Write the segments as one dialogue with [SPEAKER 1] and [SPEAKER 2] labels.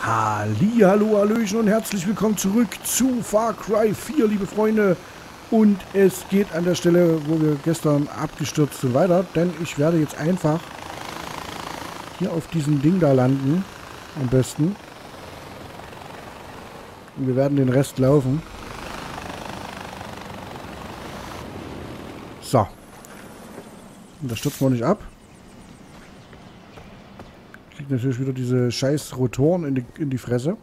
[SPEAKER 1] Hallo, hallöchen und herzlich willkommen zurück zu Far Cry 4, liebe Freunde. Und es geht an der Stelle, wo wir gestern abgestürzt sind, weiter. Denn ich werde jetzt einfach hier auf diesem Ding da landen. Am besten. Und wir werden den Rest laufen. So. Und da stürzen wir nicht ab kriegt natürlich wieder diese scheiß Rotoren in die, in die Fresse.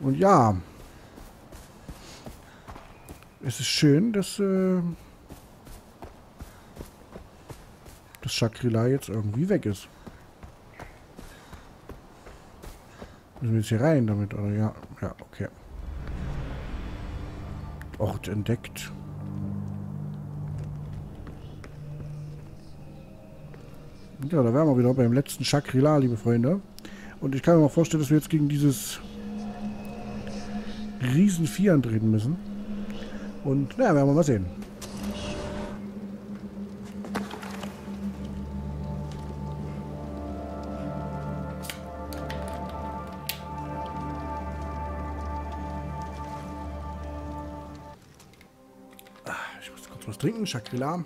[SPEAKER 1] Und ja. Es ist schön, dass äh, das Chakrila jetzt irgendwie weg ist. Müssen wir jetzt hier rein damit, oder? Ja, ja, okay. Ort entdeckt. Ja, da wären wir wieder beim letzten Chakrila, liebe Freunde. Und ich kann mir mal vorstellen, dass wir jetzt gegen dieses Riesenvieh antreten müssen. Und naja, werden wir mal sehen. Ah, ich muss kurz was trinken, Chakrila.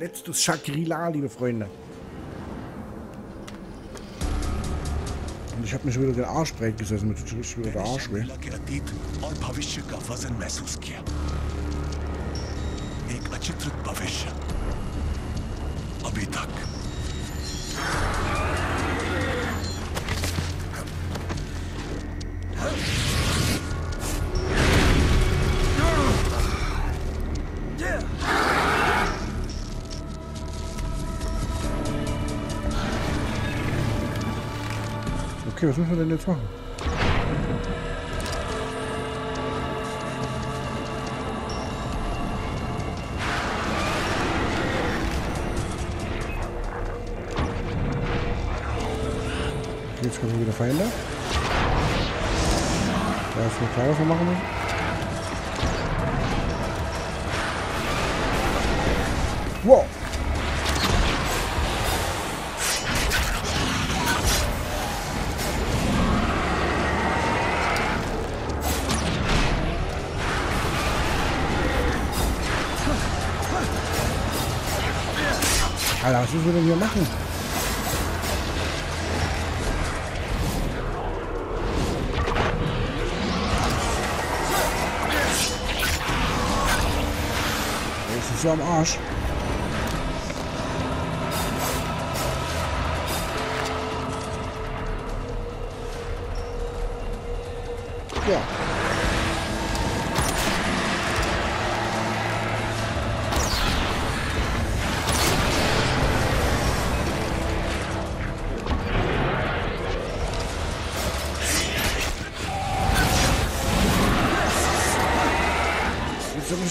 [SPEAKER 1] letztes Chakrila, liebe Freunde. Und ich habe mich wieder den Arsch breit gesessen, mit richtig wieder der Arsch weh. एक अचित्रित भविष्य अभी तक Okay, was müssen wir denn jetzt machen? Jetzt kommen wieder Feinde. Da ist mir klar, was wir machen müssen. Was müssen wir denn hier machen? Das ist so am Arsch.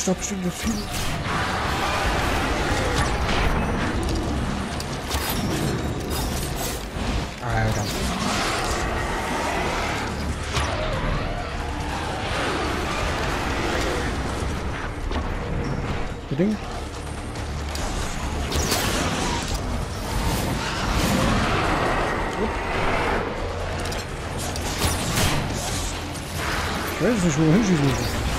[SPEAKER 1] Ist doch bestimmt noch viel. Alter. Ding. Ich weiß nicht, wo wir hinschießen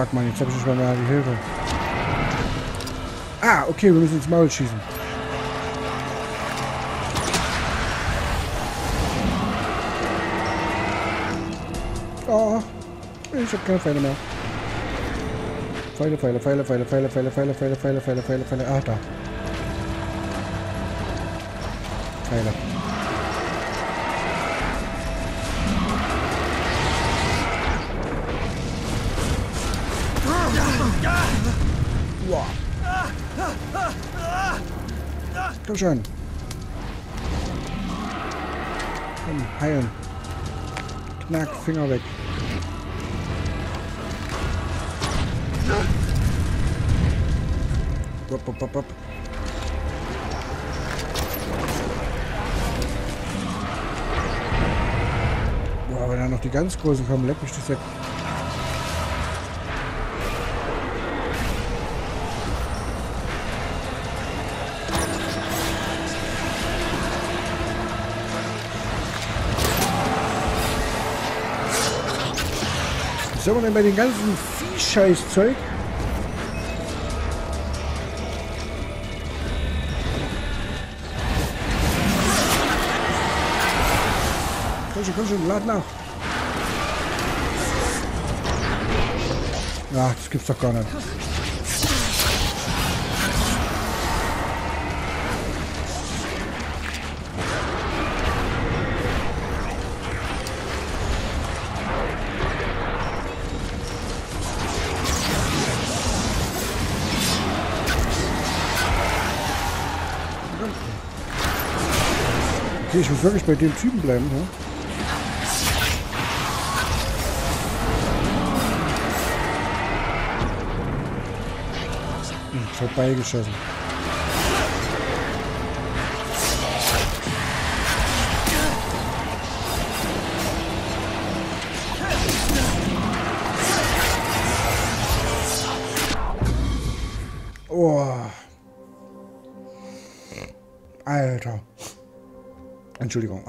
[SPEAKER 1] Fuck, man, jetzt habe ich nicht mal mehr die Hilfe. Ah, okay, wir müssen ins Maul schießen. Oh, ich habe keine Pfeile mehr. Pfeile, Pfeile, Pfeile, Pfeile, Pfeile, Pfeile, Pfeile, Pfeile, Pfeile, Pfeile, Pfeile, Pfeile. Ah, da. Pfeile. Boah. Komm schon. Komm, heilen. Knack, Finger weg. Bop, bop, bop. Boah, wenn da noch die ganz großen kommen, leck mich das weg. Soll man denn bei den ganzen Viehscheißzeug? Komm schon, komm schon, lad nach. Ach, das gibt's doch gar nicht. Okay, ich muss wirklich bei dem Typen bleiben. Ja? Hm, vorbeigeschossen. Entschuldigung.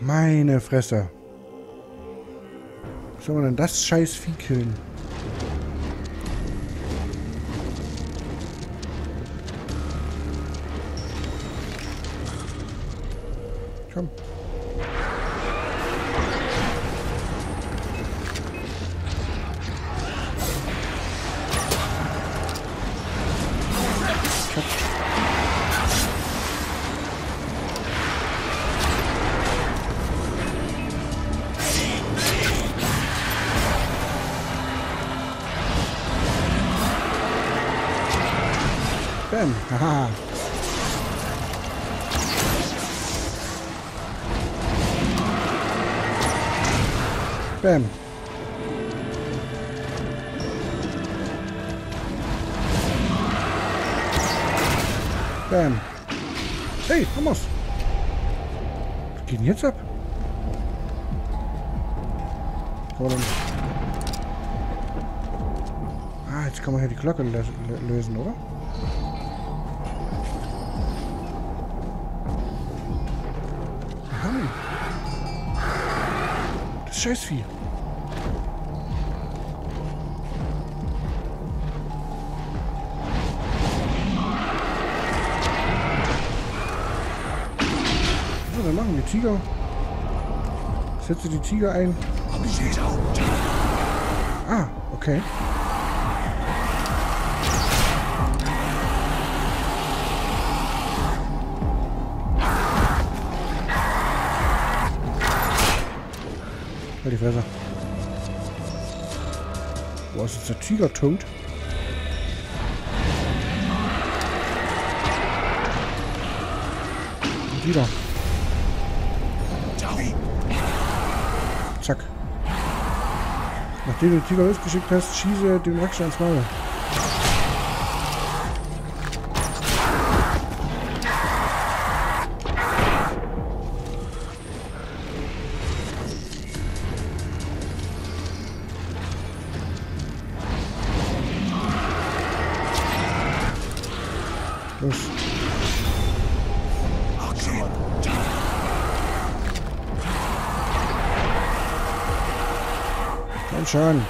[SPEAKER 1] Meine Fresse. Was soll man denn das scheiß Vieh killen? Bam. Bam. Hey, Thomas. Was geht denn jetzt ab? Ah, jetzt kann man hier die Glocke lö- lö- lösen, oder? Das Scheißvieh. Was er machen? Die Tiger. Setze die Tiger ein. Ah, okay. Halt die Fresse. Wo ist jetzt der Tiger tot? Und wieder. Zack. Nachdem du den Tiger losgeschickt hast, schieße den Rakscher ins Maul. Schon.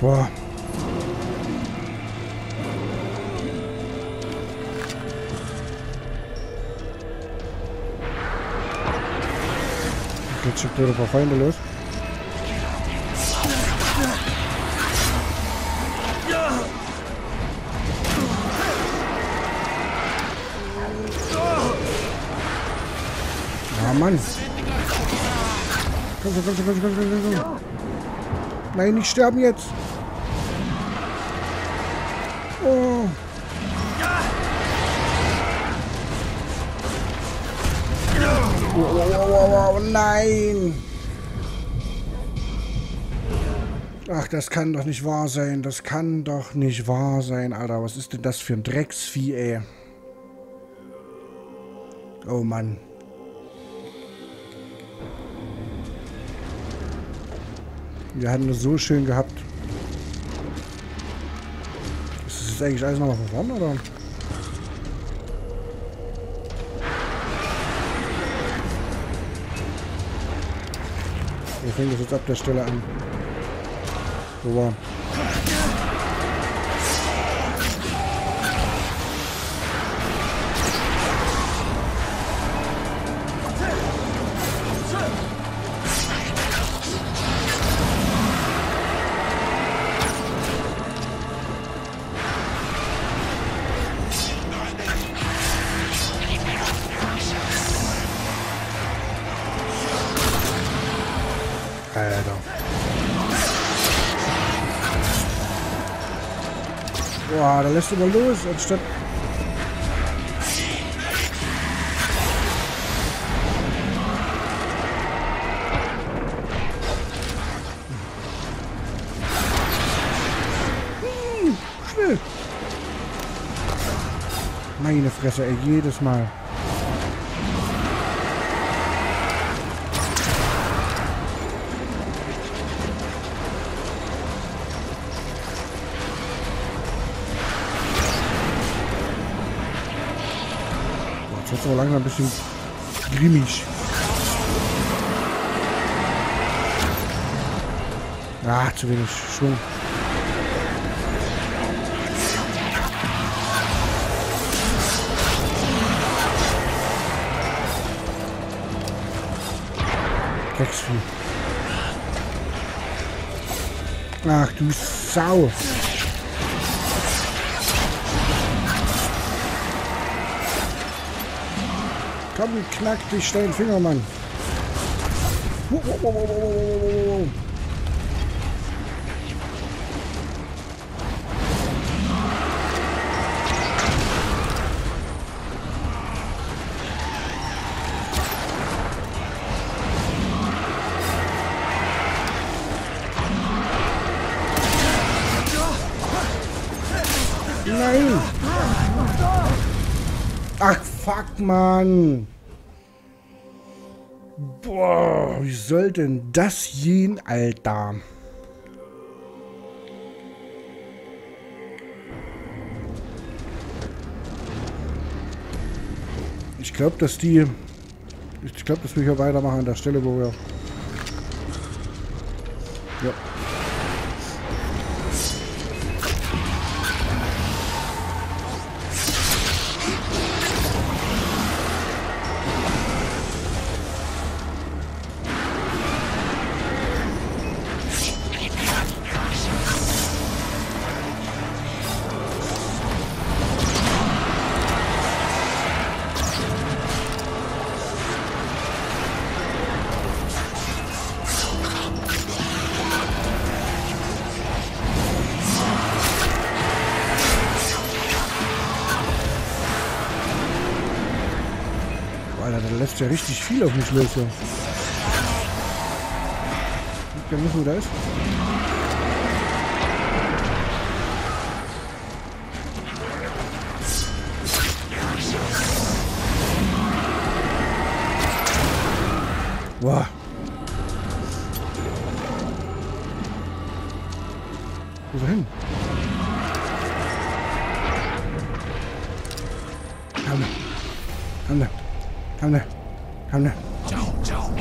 [SPEAKER 1] Boah. Jetzt schickt er ein paar Feinde los. Mann. Komm, komm, komm, komm, komm, komm, komm, komm. Nein, nicht sterben jetzt. Oh. Oh, oh, oh, oh, nein. Ach, das kann doch nicht wahr sein. Das kann doch nicht wahr sein, Alter. Was ist denn das für ein Drecksvieh, ey? Oh Mann. Wir hatten es so schön gehabt. Ist das jetzt eigentlich alles nochmal verfahren, oder? Wir fängt das jetzt ab der Stelle an. So war. Alter. Boah, da lässt du mal los, anstatt... Hm. Meine Fresse, ey, jedes Mal. Jetzt wird aber langsam ein bisschen grimmig. Ah, zu wenig Schwung. Drecksvieh. Ach du Sau. Komm, knack dich den Finger, Mann. Wow, wow, wow, wow, wow, wow. Mann! Boah, wie soll denn das gehen, Alter? Ich glaube, dass die... Ich glaube, dass wir hier weitermachen an der Stelle, wo wir... Ja. Da lässt ja richtig viel auf mich los. Ja. Ich weiß nicht, wo der ist. Boah. Wo hin? Komm, komm, komm, komm, komm.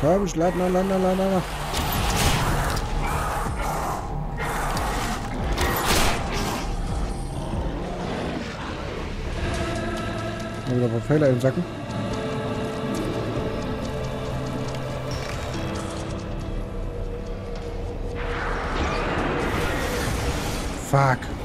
[SPEAKER 1] Komm, schlag, na, na, na, na, na. Mal wieder ein Pfeiler im Sacken. Fuck.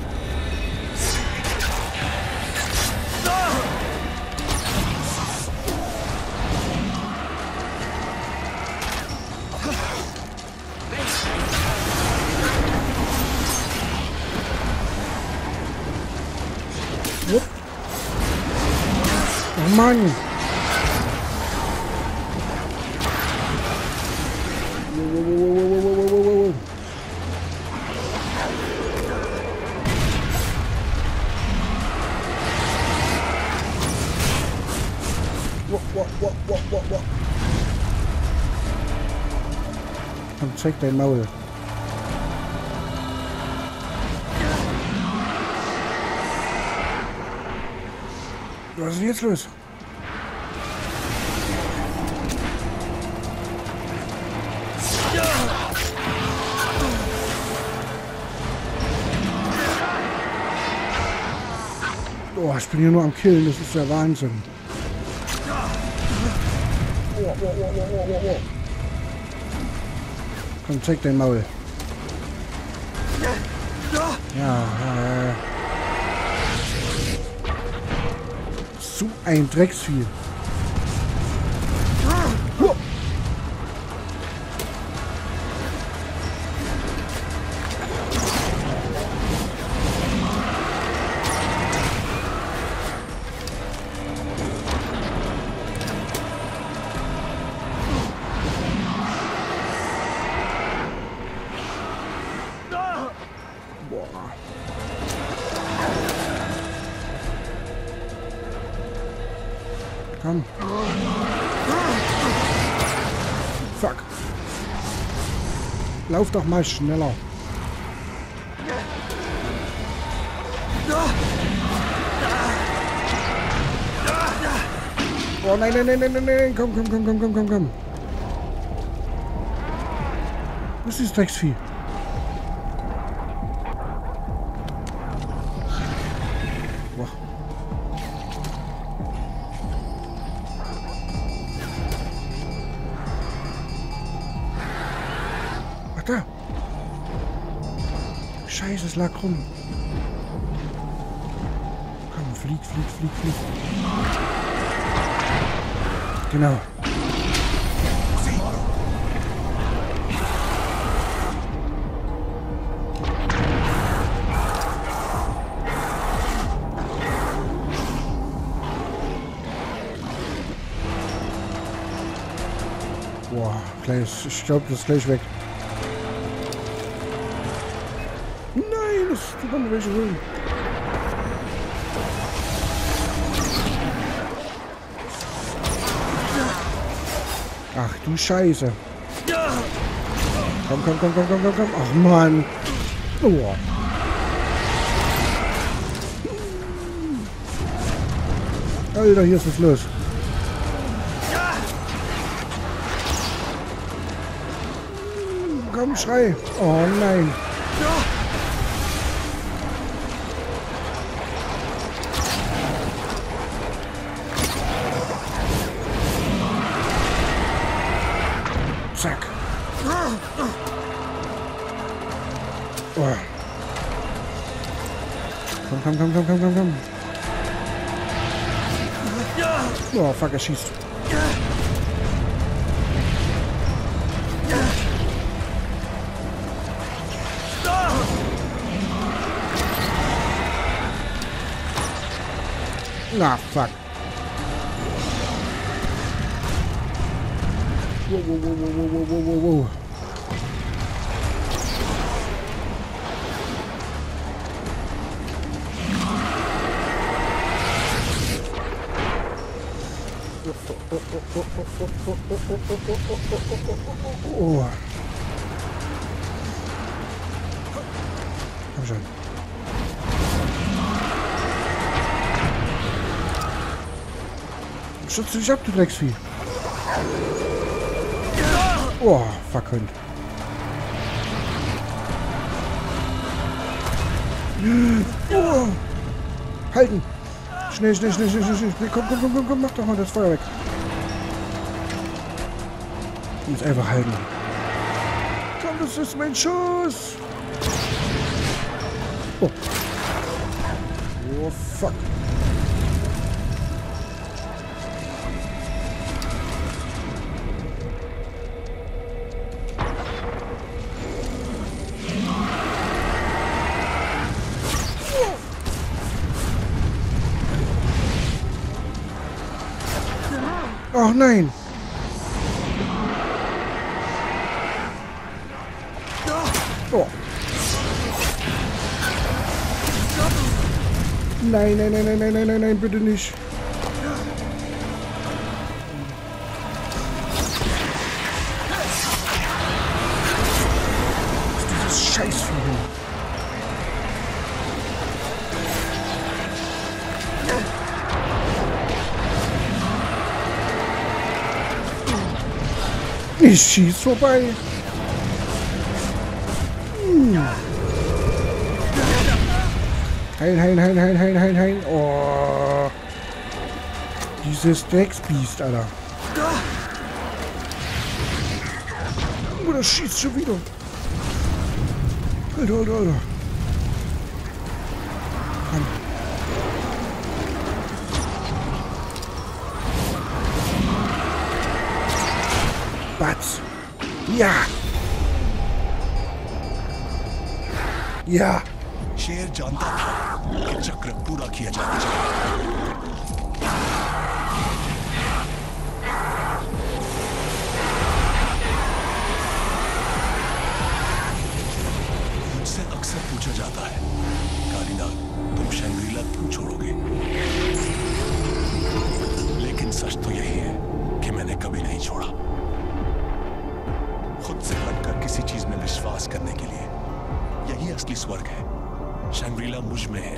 [SPEAKER 1] Und check dein Maul. Was ist jetzt los? Oh, ich bin hier nur am Killen, das ist der Wahnsinn. Oh, oh, oh, Komm, zeig dein Maul. Ja, ja, ja. So ein Drecksvieh. Lauf doch mal schneller. Oh nein, nein, nein, nein, nein, nein. Komm, komm, komm, komm, komm, komm, komm. Was ist Drecksvieh? Es lag rum. Komm, flieg, flieg, flieg, flieg. Genau. Boah, gleich, ich glaube, das ist gleich weg. Tut noch welche holen. Ach du Scheiße. Komm, komm, komm, komm, komm, komm, komm. Ach Mann. Oh. Alter, hier ist was los. Komm, schrei. Oh nein. Zack. Komm, komm, komm, komm, komm, komm, komm. Oh, fuck, er schießt. Na, fuck. Whoa, whoa, whoa, whoa, whoa, whoa, whoa, whoa. Oh. Komm schon. Schütze dich ab, du Drecksvieh. Oh, verkönnt. Oh. Halten! Schnell, schnell, schnell, schnell, schnell, schnell. Komm, komm, komm, komm, komm, mach doch mal das Feuer weg. Muss einfach halten. Komm, das ist mein Schuss! Oh. Oh, fuck. Oh nein! Nein, nein, nein, nein, nein, nein, nein, bitte nicht. Dieses? Ich schieß vorbei. Hm. Heil, heil, heil, heil, heil, heil, heil. Oh. Dieses Drecksbiest, Alter. Da. Oh, das schießt schon wieder. Alter, Alter, Alter. Komm. Batz. Ja. Ja.
[SPEAKER 2] Cheer, John. चक्र पूरा किया जाना चाहिए मुझसे अक्सर पूछा जाता है कालीनाग तुम शंग्रीला क्यों छोड़ोगे? लेकिन सच तो यही है कि मैंने कभी नहीं छोड़ा। खुद से हटकर किसी चीज़ में विश्वास करने के लिए, यही असली स्वर्ग है। शंग्रीला मुझ में है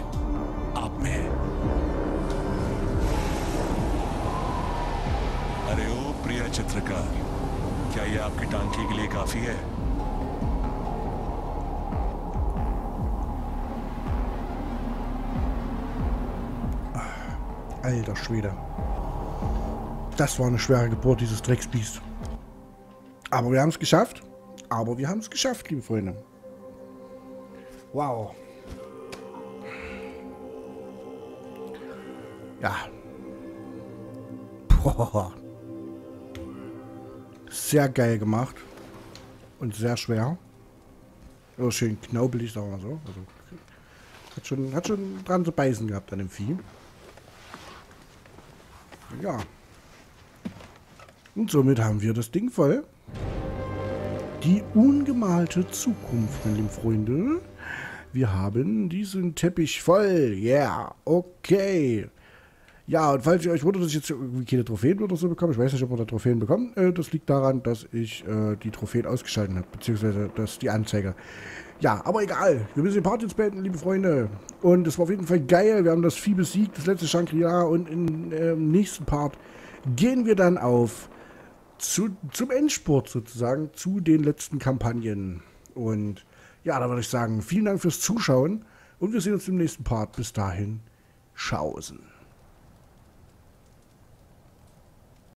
[SPEAKER 2] आप में है अरे ओ प्रिय चित्रकार क्या ये आपकी टांकी के लिए काफी है
[SPEAKER 1] Alter Schwede. Das war eine schwere Geburt, dieses Drecksbiest. Aber wir haben es geschafft. Aber wir haben es geschafft, liebe Freunde. Wow. Ja. Boah. Sehr geil gemacht. Und sehr schwer. Aber schön knaubelig, sagen wir so. Also, hat, schon, hat schon dran zu beißen gehabt an dem Vieh. Ja. Und somit haben wir das Ding voll. Die ungemalte Zukunft, meine lieben Freunde. Wir haben diesen Teppich voll. Yeah, okay. Ja, und falls ihr euch wundert, dass ich jetzt irgendwie keine Trophäen oder so bekomme, ich weiß nicht, ob wir da Trophäen bekommen, äh, das liegt daran, dass ich äh, die Trophäen ausgeschaltet habe, beziehungsweise dass die Anzeige. Ja, aber egal. Wir müssen den Part jetzt beenden, liebe Freunde. Und es war auf jeden Fall geil. Wir haben das Vieh besiegt, das letzte Shangri-La. Und im ähm, nächsten Part gehen wir dann auf zu, zum Endspurt sozusagen, zu den letzten Kampagnen. Und ja, da würde ich sagen, vielen Dank fürs Zuschauen. Und wir sehen uns im nächsten Part. Bis dahin, Schausen.